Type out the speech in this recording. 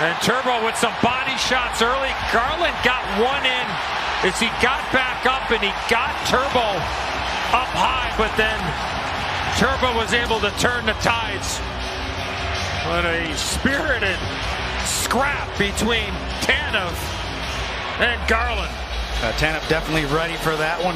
And Turbo with some body shots early. Garland got one in as he got back up and he got Turbo up high, but then Turbo was able to turn the tides. What a spirited scrap between Tanev and Garland. Uh, Tanev definitely ready for that one.